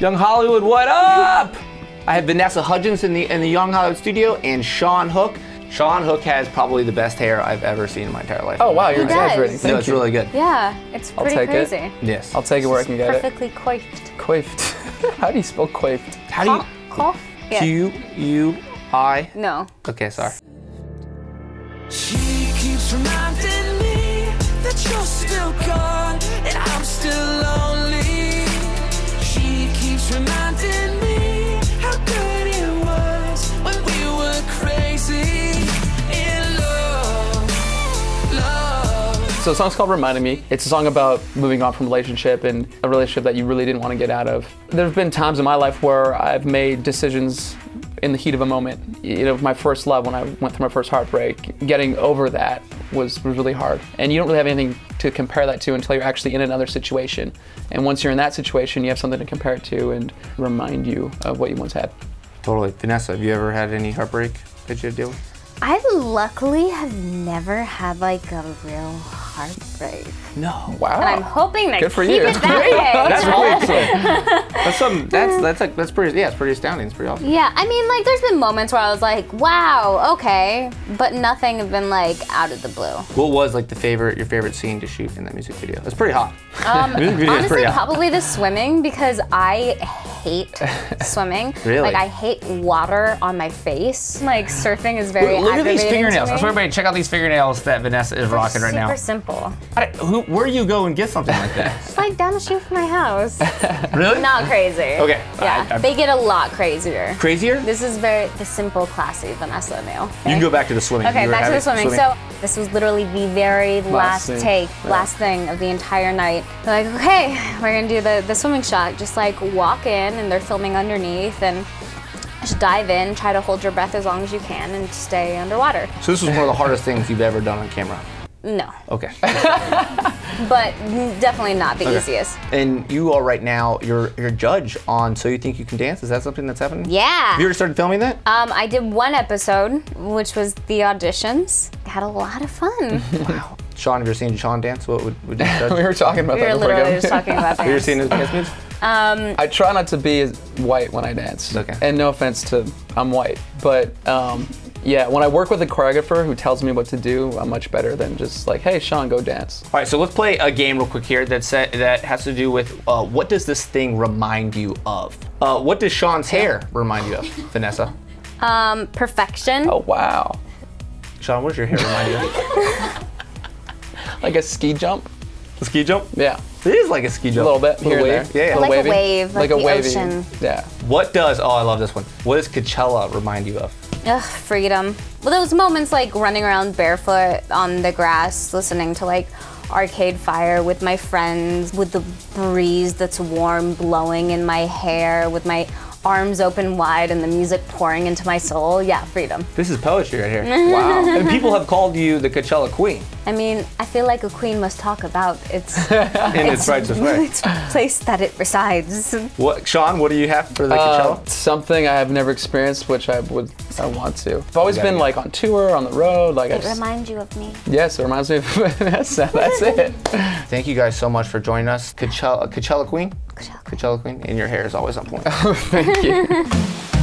Young Hollywood, what up? I have Vanessa Hudgens in the in the Young Hollywood studio and Shawn Hook. Shawn Hook has probably the best hair I've ever seen in my entire life. Oh wow, you're He does. exaggerating. no, Thank it's you. really good. Yeah, it's I'll pretty take it. crazy. Yes. I'll take it where I can get it. Perfectly coiffed. Quaifed. How do you spell quaifed? How do you Cough? Yeah. Q U I? No. Okay, sorry. She keeps reminding me that you're still gone So the song's called Reminding Me. It's a song about moving on from a relationship and a relationship that you really didn't want to get out of. There have been times in my life where I've made decisions in the heat of a moment. You know, my first love, when I went through my first heartbreak, getting over that was, was really hard. And you don't really have anything to compare that to until you're actually in another situation. And once you're in that situation, you have something to compare it to and remind you of what you once had. Totally. Vanessa, have you ever had any heartbreak that you had to deal with? I luckily have never had like a real heartbreak. No. Wow. And I'm hoping to Good for keep you. it that way. That's awesome. that's something. That's that's like that's pretty. Yeah, it's pretty astounding. It's pretty awesome. Yeah, I mean, like, there's been moments where I was like, wow, okay, but nothing has been like out of the blue. What was like the favorite your favorite scene to shoot in that music video? It's pretty hot. Um, Music video is honestly, pretty hot. probably the swimming because I hate swimming. Really? Like, I hate water on my face. Like, surfing is very Look, look at these fingernails. I want everybody check out these fingernails that Vanessa is rocking right now. Super simple. How did- who, where do you go and get something like that? It's like down the street from my house. really? Not crazy. Okay, Yeah, I- I- they get a lot crazier. Crazier? This is very the simple, classy Vanessa nail. You can go back to the swimming. Okay, back to the having swimming. So this was literally the very last, scene. take, last thing of the entire night. They're like, okay, we're gonna do the, the swimming shot. Just like walk in and they're filming underneath and just dive in, try to hold your breath as long as you can and stay underwater. So this was one of the hardest things you've ever done on camera. No, Okay. but definitely not the easiest. and you are right now. You're you're a judge on So You Think You Can Dance. Is that something that's happening? Yeah. Have you already started filming that? Um, I did one episode, which was the auditions. Had a lot of fun. wow. Shawn, have you ever seen Shawn dance? What would, would you judge? we were talking about we that were before literally going. just talking about that. have you ever seen his dance moves? Um, I try not to be as white when I dance. Okay. And no offense to I'm white, but um, yeah, when I work with a choreographer who tells me what to do, I'm much better than just like, hey, Shawn, go dance. All right, so let's play a game real quick here that set, that has to do with uh, what does this thing remind you of? Uh, what does Shawn's hair remind you of, Vanessa? Um, perfection. Oh wow, Shawn, what does your hair remind you of? like a ski jump. A ski jump? Yeah, It is like a ski jump. a little bit here and wave. there. Yeah, yeah. Little Like a wavy. wave, like a the wavy. ocean. Yeah. What does? Oh, I love this one. What does Coachella remind you of? Ugh, freedom. Well, those moments like running around barefoot on the grass, listening to like Arcade Fire with my friends, with the breeze that's warm blowing in my hair, with my arms open wide and the music pouring into my soul. Yeah, freedom. This is poetry right here. Wow. and people have called you the Coachella Queen I mean, I feel like a queen must talk about its in its righteous way. its place that it resides. What, Shawn? What do you have for the Uh, Coachella? something I have never experienced, which I would, I want to. I've always been get like on tour, on the road. Like I It just, reminds you of me. yes, it reminds me of Vanessa. That's it. Thank you guys so much for joining us. Coachella, Coachella Queen. Coachella Queen, and your hair is always on point. Oh, thank you.